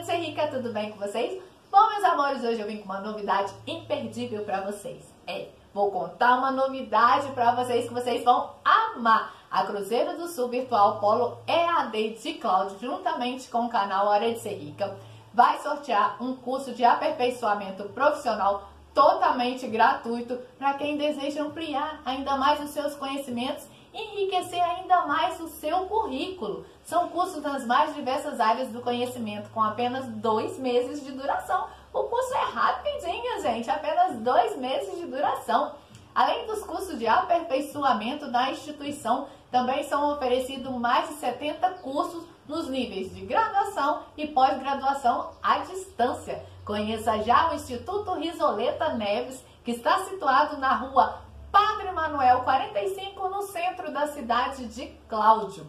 de Ser Rica, tudo bem com vocês? Bom, meus amores, hoje eu vim com uma novidade imperdível para vocês. É, vou contar uma novidade para vocês que vocês vão amar. A Cruzeiro do Sul Virtual Polo EAD de Cloud, juntamente com o canal Hora de Ser Rica, vai sortear um curso de aperfeiçoamento profissional totalmente gratuito para quem deseja ampliar ainda mais os seus conhecimentos enriquecer ainda mais o seu currículo. São cursos nas mais diversas áreas do conhecimento, com apenas dois meses de duração. O curso é rapidinho, gente, apenas dois meses de duração. Além dos cursos de aperfeiçoamento da instituição, também são oferecidos mais de 70 cursos nos níveis de graduação e pós-graduação à distância. Conheça já o Instituto Risoleta Neves, que está situado na rua Padre Manuel 45, no centro da cidade de Cláudio.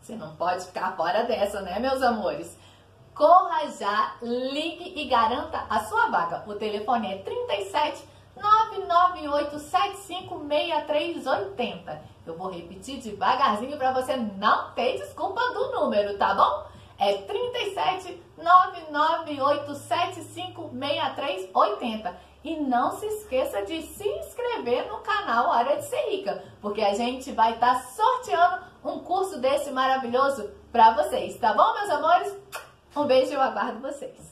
Você não pode ficar fora dessa, né, meus amores? Corra já, ligue e garanta a sua vaga. O telefone é 37 998756380. Eu vou repetir devagarzinho para você não ter desculpa do número, tá bom? É 37 998756380. E não se esqueça de se inscrever no canal Área de Ser Rica, porque a gente vai estar tá sorteando um curso desse maravilhoso para vocês, tá bom, meus amores? Um beijo e eu aguardo vocês.